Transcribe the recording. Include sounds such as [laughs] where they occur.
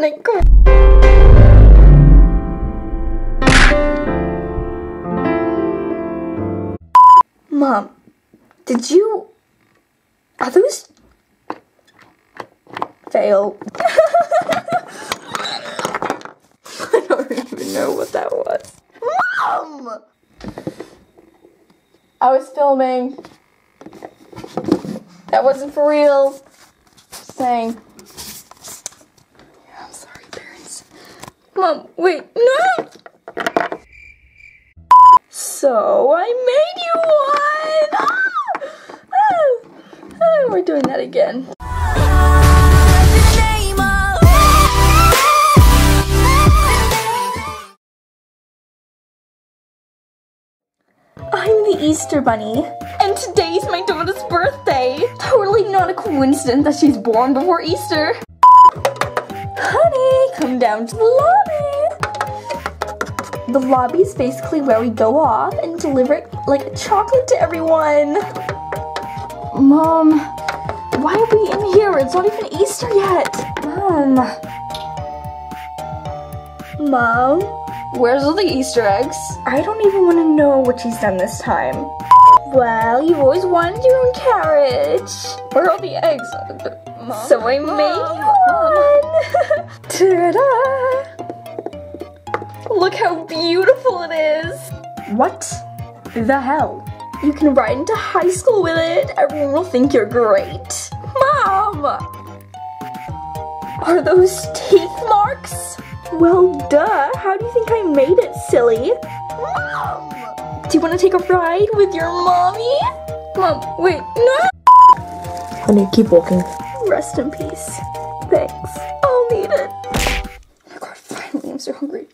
It? Mom, did you... Are those... Fail. [laughs] I don't even know what that was. Mom! I was filming. That wasn't for real. Just saying. Mom, wait, no! So I made you one! Ah! Ah, we're doing that again. I'm the Easter Bunny, and today's my daughter's birthday. Totally not a coincidence that she's born before Easter. Honey, come down to the lobby. The lobby is basically where we go off and deliver like chocolate to everyone. Mom, why are we in here? It's not even Easter yet. Mom. Mom, where's all the Easter eggs? I don't even want to know what she's done this time. Well, you've always wanted your own carriage. Where are all the eggs? Mom? So I made one. [laughs] Ta-da! Look how beautiful it is. What the hell? You can ride into high school with it. Everyone will think you're great. Mom! Are those teeth marks? Well, duh. How do you think I made it, silly? Mom! Do you want to take a ride with your mommy? Mom, wait, no! Honey, keep walking. Rest in peace. Thanks. I'll need it. Oh my god, finally, I'm so hungry.